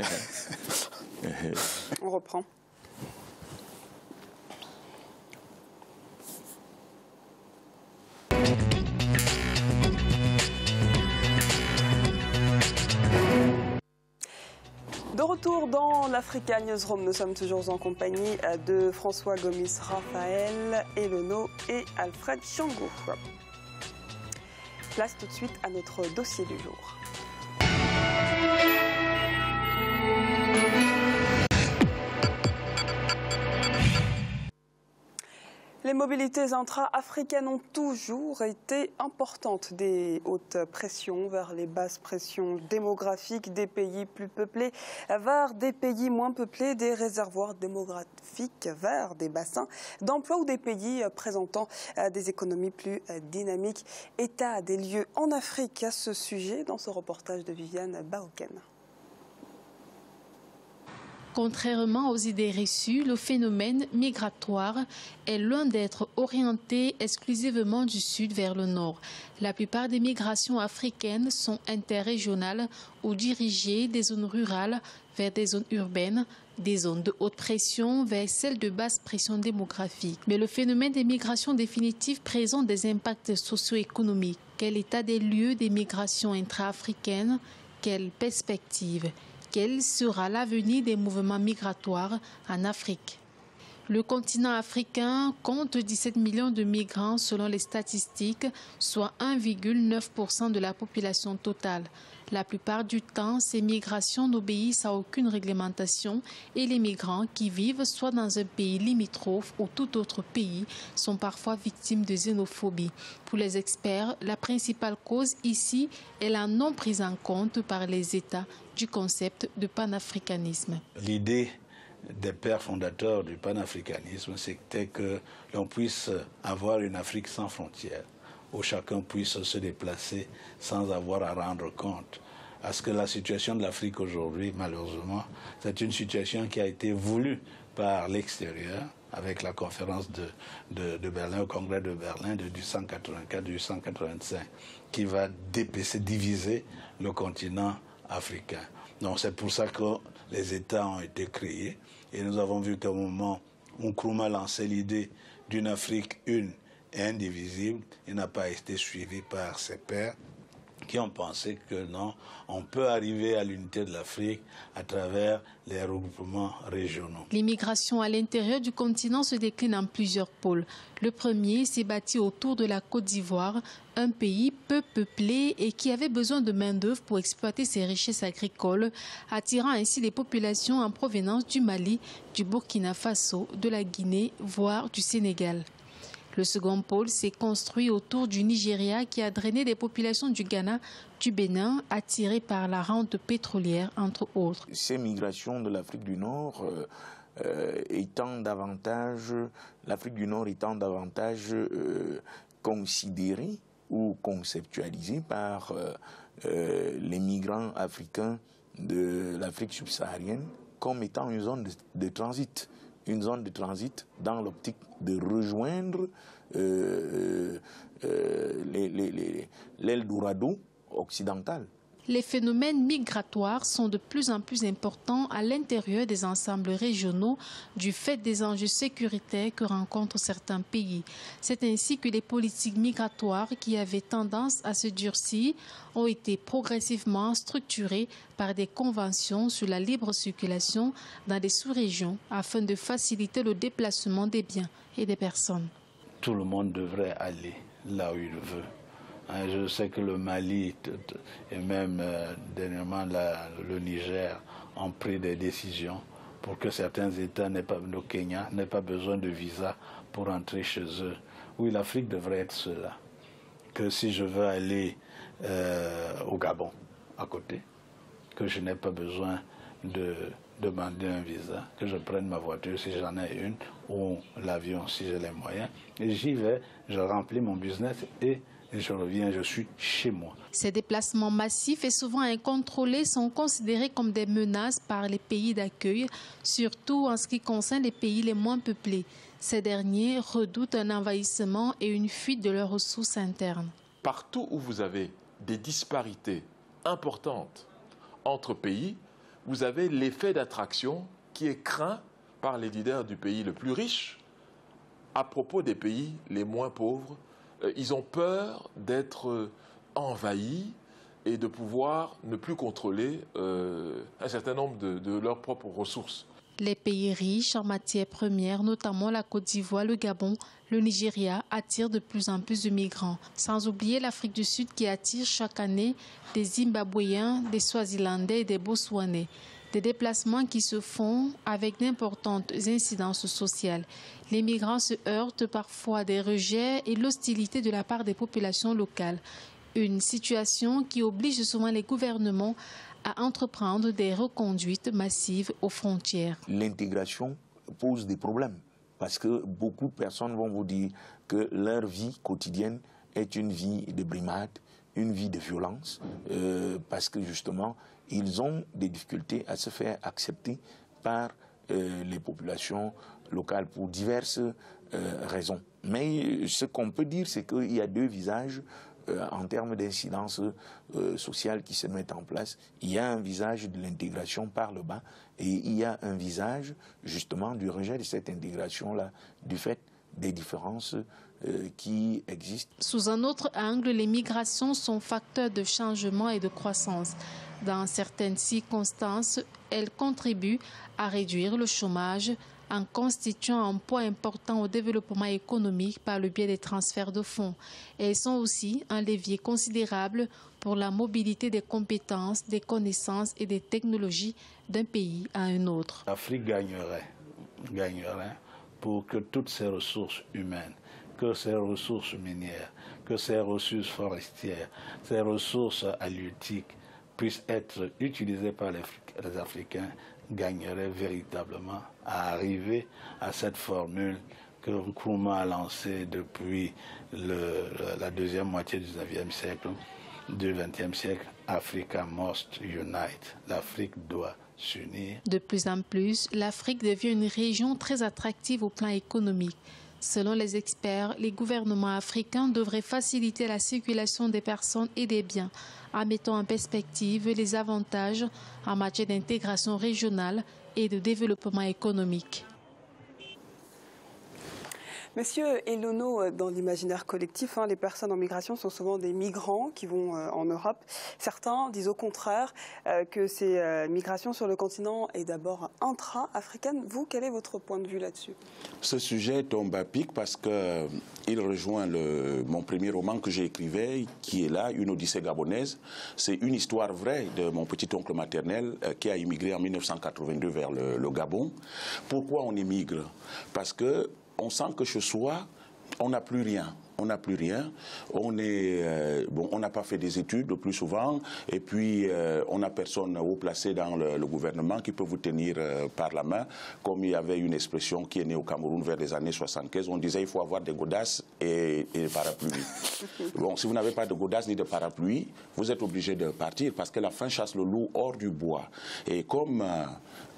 On reprend. De retour dans l'Africa Newsroom, nous sommes toujours en compagnie de François Gomis, Raphaël Elono et Alfred Chango. Place tout de suite à notre dossier du jour. Les mobilités intra-africaines ont toujours été importantes, des hautes pressions vers les basses pressions démographiques des pays plus peuplés vers des pays moins peuplés, des réservoirs démographiques vers des bassins d'emploi ou des pays présentant des économies plus dynamiques. État des lieux en Afrique à ce sujet dans ce reportage de Viviane Baoken. Contrairement aux idées reçues, le phénomène migratoire est loin d'être orienté exclusivement du sud vers le nord. La plupart des migrations africaines sont interrégionales ou dirigées des zones rurales vers des zones urbaines, des zones de haute pression vers celles de basse pression démographique. Mais le phénomène des migrations définitives présente des impacts socio-économiques. Quel état des lieux des migrations intra-africaines? Quelle perspective? Quel sera l'avenir des mouvements migratoires en Afrique le continent africain compte 17 millions de migrants selon les statistiques, soit 1,9% de la population totale. La plupart du temps, ces migrations n'obéissent à aucune réglementation et les migrants qui vivent soit dans un pays limitrophe ou tout autre pays sont parfois victimes de xénophobie. Pour les experts, la principale cause ici est la non prise en compte par les États du concept de panafricanisme. L'idée des pères fondateurs du panafricanisme, c'était que l'on puisse avoir une Afrique sans frontières, où chacun puisse se déplacer sans avoir à rendre compte. Parce que la situation de l'Afrique aujourd'hui, malheureusement, c'est une situation qui a été voulue par l'extérieur, avec la conférence de, Berlin, au congrès de Berlin de, du 184, du 185, qui va dépasser, diviser le continent africain. Donc c'est pour ça que les États ont été créés. Et nous avons vu qu'à un moment, Nkrumah lançait l'idée d'une Afrique une et indivisible. Il n'a pas été suivi par ses pairs qui ont pensé que non, on peut arriver à l'unité de l'Afrique à travers les regroupements régionaux. L'immigration à l'intérieur du continent se décline en plusieurs pôles. Le premier s'est bâti autour de la Côte d'Ivoire, un pays peu peuplé et qui avait besoin de main-d'œuvre pour exploiter ses richesses agricoles, attirant ainsi les populations en provenance du Mali, du Burkina Faso, de la Guinée, voire du Sénégal. Le second pôle s'est construit autour du Nigeria qui a drainé des populations du Ghana, du Bénin, attirées par la rente pétrolière, entre autres. Ces migrations de l'Afrique du Nord euh, euh, étant davantage, l'Afrique du Nord étant davantage euh, considérée ou conceptualisée par les migrants africains de l'Afrique subsaharienne comme étant une zone de transit une zone de transit dans l'optique de rejoindre euh, euh, l'Eldorado occidental. Les phénomènes migratoires sont de plus en plus importants à l'intérieur des ensembles régionaux du fait des enjeux sécuritaires que rencontrent certains pays. C'est ainsi que les politiques migratoires qui avaient tendance à se durcir ont été progressivement structurées par des conventions sur la libre circulation dans des sous-régions afin de faciliter le déplacement des biens et des personnes. Tout le monde devrait aller là où il veut je sais que le Mali et même euh, dernièrement le Niger ont pris des décisions pour que certains États, pas, le Kenya, n'aient pas besoin de visa pour entrer chez eux. Oui, l'Afrique devrait être cela. Que si je veux aller euh, au Gabon, à côté, que je n'ai pas besoin de demander un visa, que je prenne ma voiture si j'en ai une, ou l'avion si j'ai les moyens, et j'y vais, je remplis mon business et et je reviens, je suis chez moi. Ces déplacements massifs et souvent incontrôlés sont considérés comme des menaces par les pays d'accueil, surtout en ce qui concerne les pays les moins peuplés. Ces derniers redoutent un envahissement et une fuite de leurs ressources internes. Partout où vous avez des disparités importantes entre pays, vous avez l'effet d'attraction qui est craint par les leaders du pays le plus riche à propos des pays les moins pauvres. Euh, ils ont peur d'être envahis et de pouvoir ne plus contrôler euh, un certain nombre de, leurs propres ressources. Les pays riches en matières premières, notamment la Côte d'Ivoire, le Gabon, le Nigeria, attirent de plus en plus de migrants. Sans oublier l'Afrique du Sud qui attire chaque année des Zimbabwéens, des Swazilandais et des Botswanais. Des déplacements qui se font avec d'importantes incidences sociales. Les migrants se heurtent parfois des rejets et l'hostilité de la part des populations locales. Une situation qui oblige souvent les gouvernements à entreprendre des reconduites massives aux frontières. L'intégration pose des problèmes parce que beaucoup de personnes vont vous dire que leur vie quotidienne est une vie de brimade, une vie de violence, euh, parce que justement, ils ont des difficultés à se faire accepter par euh, les populations locales pour diverses euh, raisons. Mais ce qu'on peut dire, c'est qu'il y a deux visages euh, en termes d'incidence euh, sociale qui se mettent en place, il y a un visage de l'intégration par le bas et il y a un visage justement du rejet de cette intégration-là, du fait des différences euh, qui existent. Sous un autre angle, les migrations sont facteurs de changement et de croissance. Dans certaines circonstances, elles contribuent à réduire le chômage, en constituant un point important au développement économique par le biais des transferts de fonds. elles sont aussi un levier considérable pour la mobilité des compétences, des connaissances et des technologies d'un pays à un autre. L'Afrique gagnerait, gagnerait pour que toutes ces ressources humaines, que ces ressources minières, que ces ressources forestières, ces ressources halieutiques puissent être utilisées par les Africains gagnerait véritablement à arriver à cette formule que Nkrumah a lancée depuis la deuxième moitié du 19e siècle, du 20e siècle, Africa must unite. L'Afrique doit s'unir. De plus en plus, l'Afrique devient une région très attractive au plan économique. Selon les experts, les gouvernements africains devraient faciliter la circulation des personnes et des biens en mettant en perspective les avantages en matière d'intégration régionale et de développement économique. Monsieur Elono, euh, dans l'imaginaire collectif, hein, les personnes en migration sont souvent des migrants qui vont euh, en Europe. Certains disent au contraire euh, que ces migrations sur le continent est d'abord intra-africaine. Vous, quel est votre point de vue là-dessus? Ce sujet tombe à pic parce qu'il rejoint mon premier roman que j'ai écrivé, qui est là, Une Odyssée gabonaise. C'est une histoire vraie de mon petit-oncle maternel qui a immigré en 1982 vers le, le Gabon. Pourquoi on immigre Parce que on sent que chez soi, on n'a plus rien. On n'a plus rien. On est euh, bon. On n'a pas fait des études le plus souvent, et puis euh, on n'a personne haut placé dans le, gouvernement qui peut vous tenir euh, par la main. Comme il y avait une expression qui est née au Cameroun vers les années 75, on disait il faut avoir des godasses et, et des parapluies. bon, si vous n'avez pas de godasses ni de parapluies, vous êtes obligé de partir parce que la faim chasse le loup hors du bois. Et comme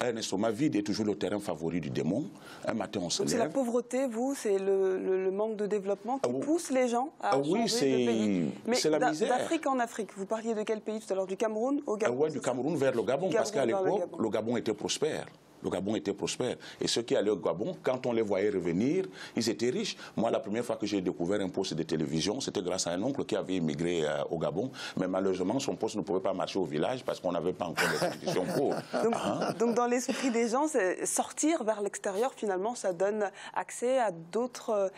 un estomac vide est toujours le terrain favori du démon. Un matin, on se lève. C'est la pauvreté, vous C'est le, manque de développement qui ah, pousse les gens à ah, oui, c'est la misère. D'Afrique en Afrique, vous parliez de quel pays tout à l'heure? Du Cameroun au Gabon ah, Oui, du Cameroun vers le Gabon, parce qu'à l'époque, le Gabon était prospère le Gabon était prospère. Et ceux qui allaient au Gabon, quand on les voyait revenir, ils étaient riches. Moi, la première fois que j'ai découvert un poste de télévision, c'était grâce à un oncle qui avait immigré euh, au Gabon. Mais malheureusement, son poste ne pouvait pas marcher au village parce qu'on n'avait pas encore les conditions pour. Donc, ah. donc dans l'esprit des gens, sortir vers l'extérieur, finalement, ça donne accès à d'autres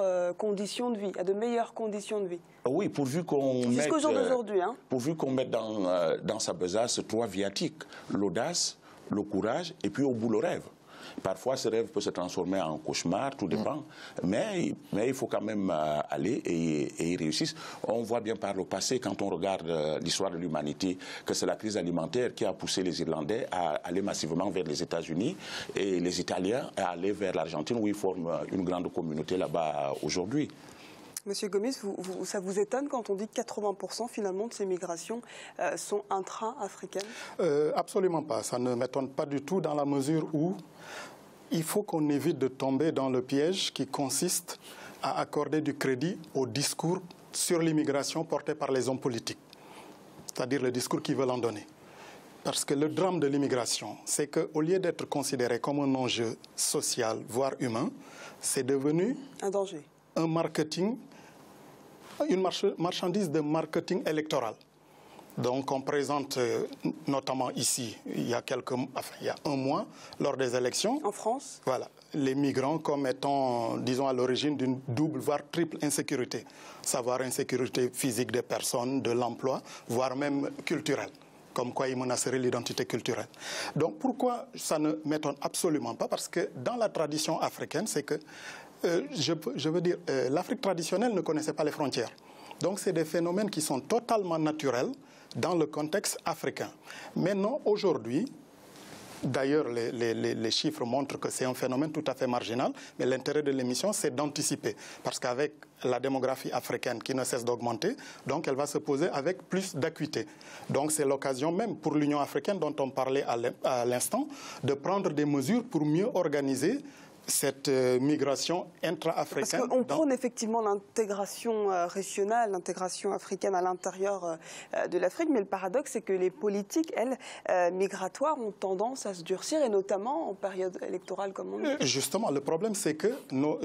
euh, conditions de vie, à de meilleures conditions de vie. Oui, pourvu qu'on mette, hein. pourvu qu'on mette dans, euh, dans sa besace trois viatiques l'audace, le courage et puis au bout le rêve. Parfois, ce rêve peut se transformer en cauchemar, tout dépend. Mais, mais il faut quand même euh, aller et, y réussir. On voit bien par le passé, quand on regarde euh, l'histoire de l'humanité, que c'est la crise alimentaire qui a poussé les Irlandais à aller massivement vers les États-Unis et les Italiens à aller vers l'Argentine, où ils forment une grande communauté là-bas aujourd'hui. Monsieur Gomis, ça vous étonne quand on dit que 80% finalement de ces migrations euh, sont intra-africaines? Euh, Absolument pas. Ça ne m'étonne pas du tout dans la mesure où il faut qu'on évite de tomber dans le piège qui consiste à accorder du crédit au discours sur l'immigration porté par les hommes politiques, c'est-à-dire le discours qu'ils veulent en donner. Parce que le drame de l'immigration, c'est qu'au lieu d'être considéré comme un enjeu social, voire humain, c'est devenu un danger. Un marketing, une marchandise de marketing électoral. Donc on présente euh, notamment ici, il y a quelques, il y a un mois, lors des élections. En France Voilà, les migrants comme étant, disons, à l'origine d'une double, voire triple insécurité. Savoir insécurité physique des personnes, de l'emploi, voire même culturelle comme quoi il menacerait l'identité culturelle. Donc pourquoi ça ne m'étonne absolument pas? Parce que dans la tradition africaine, c'est que, euh, je, veux dire, euh, l'Afrique traditionnelle ne connaissait pas les frontières. Donc c'est des phénomènes qui sont totalement naturels dans le contexte africain. Maintenant, aujourd'hui, D'ailleurs, les, chiffres montrent que c'est un phénomène tout à fait marginal, mais l'intérêt de l'émission, c'est d'anticiper. Parce qu'avec la démographie africaine qui ne cesse d'augmenter, donc elle va se poser avec plus d'acuité. Donc c'est l'occasion même pour l'Union africaine dont on parlait à l'instant de prendre des mesures pour mieux organiser cette euh, migration intra-africaine. On prône effectivement l'intégration euh, régionale, l'intégration africaine à l'intérieur euh, de l'Afrique, mais le paradoxe, c'est que les politiques, elles, migratoires, ont tendance à se durcir, et notamment en période électorale, comme on dit. Justement, le problème, c'est que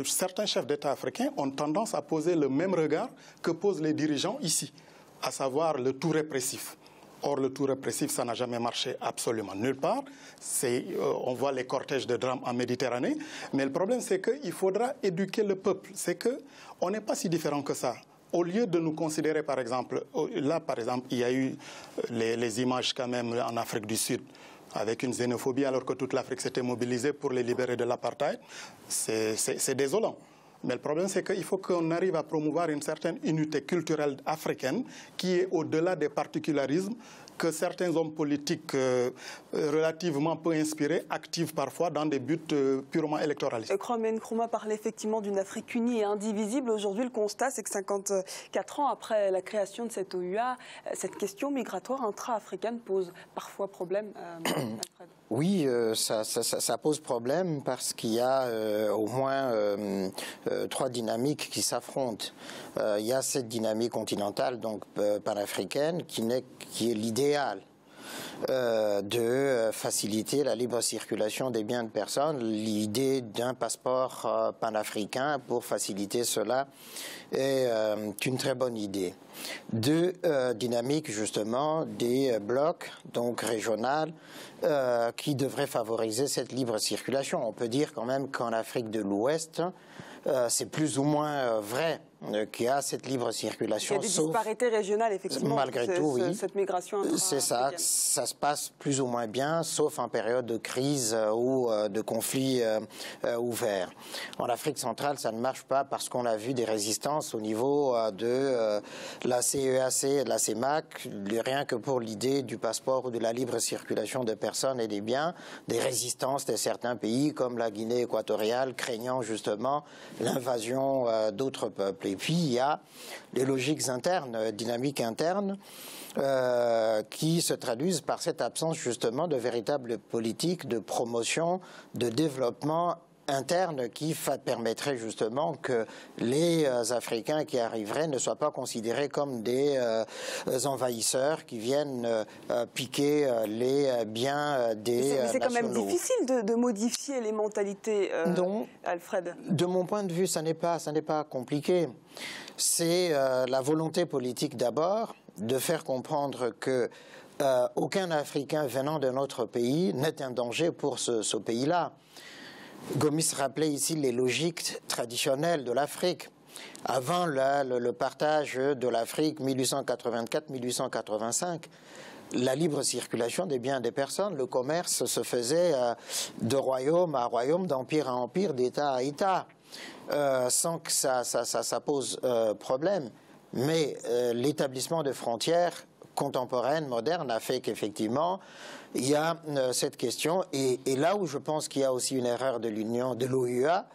certains chefs d'État africains ont tendance à poser le même regard que posent les dirigeants ici, à savoir le tout répressif. Or, le tout répressif, ça n'a jamais marché absolument nulle part. Euh, on voit les cortèges de drames en Méditerranée. Mais le problème, c'est qu'il faudra éduquer le peuple. C'est qu'on n'est pas si différent que ça au lieu de nous considérer, par exemple, là, par exemple, il y a eu euh, les, les, images quand même en Afrique du Sud avec une xénophobie alors que toute l'Afrique s'était mobilisée pour les libérer de l'apartheid. C'est désolant. Mais le problème, c'est qu'il faut qu'on arrive à promouvoir une certaine unité culturelle africaine qui est au-delà des particularismes que certains hommes politiques euh, relativement peu inspirés activent parfois dans des buts euh, purement électoralistes. Kwame Nkrumah parlait effectivement d'une Afrique unie et indivisible. Aujourd'hui, le constat, c'est que 54 ans après la création de cette OUA, euh, cette question migratoire intra-africaine pose parfois problème. oui, ça, ça, pose problème parce qu'il y a au moins trois dynamiques qui s'affrontent. il y a cette dynamique continentale, donc panafricaine, qui, qui est l'idée ideal euh, de faciliter la libre circulation des biens de personnes. L'idée d'un passeport euh, panafricain pour faciliter cela est euh, une très bonne idée. Deux dynamiques justement des blocs donc régionales qui devraient favoriser cette libre circulation. On peut dire quand même qu'en Afrique de l'Ouest, c'est plus ou moins vrai euh, qui a cette libre circulation. Il y a des disparités régionales, effectivement. Malgré tout, oui. Cette migration. C'est ça. Ça se passe plus ou moins bien, sauf en période de crise euh, ou euh, de conflit ouvert. En Afrique centrale, ça ne marche pas parce qu'on a vu des résistances au niveau de la CEAC et de la CEMAC, rien que pour l'idée du passeport ou de la libre circulation des personnes et des biens, des résistances de certains pays comme la Guinée équatoriale, craignant justement l'invasion d'autres peuples. Et puis, il y a les logiques internes, euh, dynamiques internes, euh, qui se traduisent par cette absence justement de véritable politique de promotion, de développement interne qui permettrait justement que les euh, Africains qui arriveraient ne soient pas considérés comme des envahisseurs qui viennent piquer les biens des C'est quand même difficile de, modifier les mentalités, Alfred. De mon point de vue, ça n'est pas, ça n'est pas compliqué. C'est euh, la volonté politique d'abord de faire comprendre que euh, aucun Africain venant d'un autre pays n'est un danger pour ce, pays-là. Gomis rappelait ici les logiques traditionnelles de l'Afrique. Avant le, partage de l'Afrique 1884-1885, la libre circulation des biens des personnes, le commerce se faisait euh, de royaume à royaume, d'empire à empire, d'État à État. Euh, sans que ça, pose problème. Mais l'établissement de frontières contemporaines, modernes, a fait qu'effectivement, il y a cette question. Et, là où je pense qu'il y a aussi une erreur de l'Union, de l'OUA,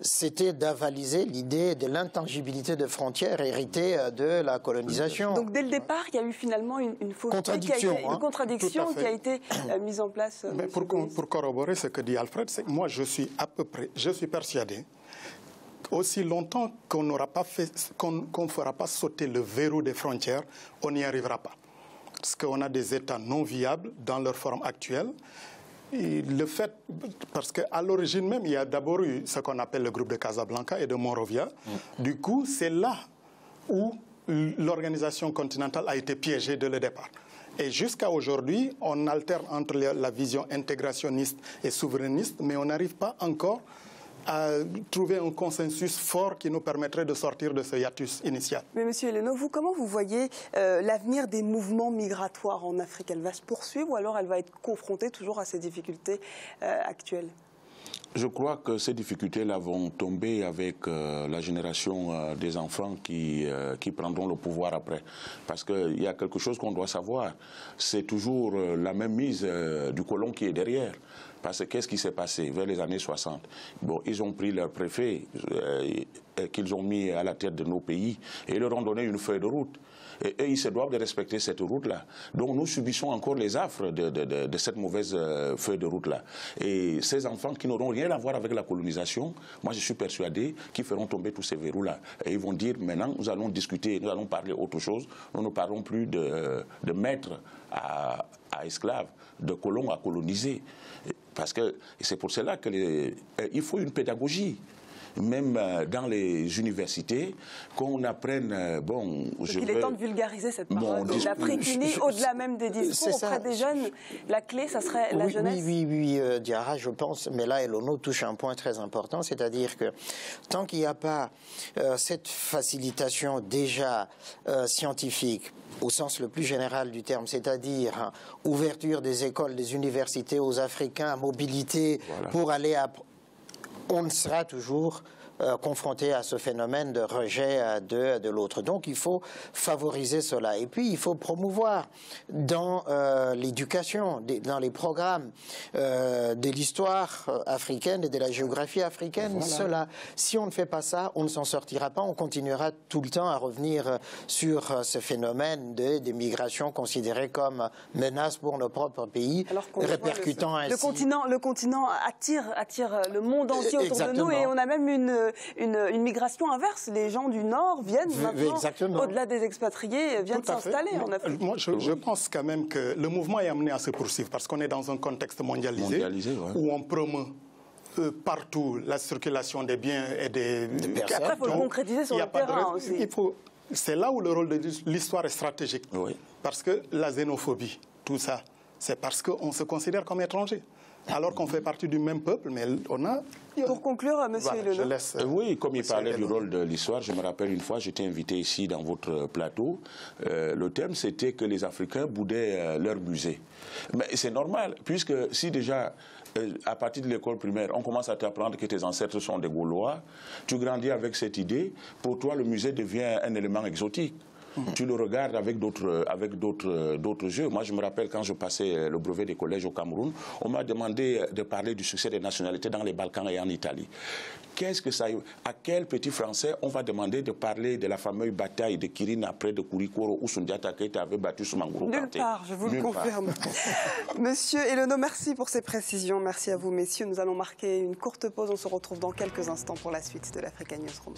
c'était d'avaliser l'idée de l'intangibilité de frontières héritées de la colonisation. Donc dès le départ, il y a eu finalement une, contradiction, une contradiction qui a été mise en place. pour, pour, corroborer ce que dit Alfred, moi je suis à peu près, je suis persuadé aussi longtemps qu'on n'aura pas fait, qu'on ne fera pas sauter le verrou des frontières, on n'y arrivera pas. Parce qu'on a des États non viables dans leur forme actuelle. Et le fait, parce qu'à l'origine même, il y a d'abord eu ce qu'on appelle le groupe de Casablanca et de Monrovia. Mm. Du coup, c'est là où l'organisation continentale a été piégée dès le départ. Et jusqu'à aujourd'hui, on alterne entre la vision intégrationniste et souverainiste, mais on n'arrive pas encore à trouver un consensus fort qui nous permettrait de sortir de ce hiatus initial. Mais Monsieur Eleno, vous, comment vous voyez euh, l'avenir des mouvements migratoires en Afrique? Elle va se poursuivre ou alors elle va être confrontée toujours à ces difficultés euh, actuelles? Je crois que ces difficultés-là vont tomber avec euh, la génération des enfants qui, qui prendront le pouvoir après. Parce qu'il y a quelque chose qu'on doit savoir. C'est toujours la même mise du colon qui est derrière. Parce que qu'est-ce qui s'est passé vers les années 60 Bon, ils ont pris leur préfet euh, qu'ils ont mis à la tête de nos pays et ils leur ont donné une feuille de route. Et, ils se doivent de respecter cette route-là. Donc nous subissons encore les affres de, cette mauvaise euh, feuille de route-là. Et ces enfants qui n'auront rien à voir avec la colonisation, moi je suis persuadé qu'ils feront tomber tous ces verrous-là. Et ils vont dire maintenant, nous allons discuter, nous allons parler autre chose. Nous ne parlons plus de, maîtres à, à esclaves, de colons à coloniser. Parce que c'est pour cela qu'il euh, faut une pédagogie même euh, dans les universités, qu'on apprenne, euh, bon... Je il est temps de vulgariser cette parole. L'Afrique unie, au-delà même des discours, auprès des jeunes, la clé, ça serait la jeunesse. Oui, oui, oui, Diara, je pense, mais là, Elono touche un point très important, c'est-à-dire que tant qu'il n'y a pas cette facilitation déjà scientifique, au sens le plus général du terme, c'est-à-dire hein, ouverture des écoles, des universités aux Africains, mobilité pour aller à... On sera toujours euh, confrontés à ce phénomène de rejet euh, de, de l'autre. Donc il faut favoriser cela. Et puis il faut promouvoir dans euh, l'éducation, dans les programmes de l'histoire africaine et de la géographie africaine, cela. Si on ne fait pas ça, on ne s'en sortira pas. On continuera tout le temps à revenir sur ce phénomène de, des migrations considérées comme menace pour nos propres pays, répercutant le, ainsi. Le continent, le continent attire, attire le monde entier autour de nous et on a même une une, migration inverse. Les gens du Nord viennent maintenant, au-delà des expatriés, viennent s'installer en Afrique. Moi, je, pense quand même que le mouvement est amené à se poursuivre parce qu'on est dans un contexte mondialisé, où on promeut euh, partout la circulation des biens et des, personnes. Après, il faut le concrétiser sur le terrain aussi. C'est là où le rôle de l'histoire est stratégique. Parce que la xénophobie, tout ça, c'est parce qu'on se considère comme étranger alors qu'on fait partie du même peuple, mais on a... Pour conclure, Monsieur voilà, euh, Oui, comme il parlait du rôle de l'histoire, je me rappelle une fois, j'étais invité ici dans votre plateau. Euh, le thème, c'était que les Africains boudaient euh, leur musée. Mais c'est normal, puisque si déjà à partir de l'école primaire, on commence à t'apprendre que tes ancêtres sont des Gaulois, tu grandis avec cette idée, pour toi le musée devient un élément exotique tu le regardes avec d'autres avec d'autres d'autres yeux. Moi, je me rappelle quand je passais le brevet des collèges au Cameroun, on m'a demandé de parler du succès des nationalités dans les Balkans et en Italie. Qu'est-ce que ça À quel petit Français on va demander de parler de la fameuse bataille de Kirin après de Kurikoro où Sundiata Keita avait battu Soumanguro Nulle part, je vous le confirme. Monsieur Elono, merci pour ces précisions. Merci à vous, messieurs. Nous allons marquer une courte pause. On se retrouve dans quelques instants pour la suite de l'Africa Newsroom.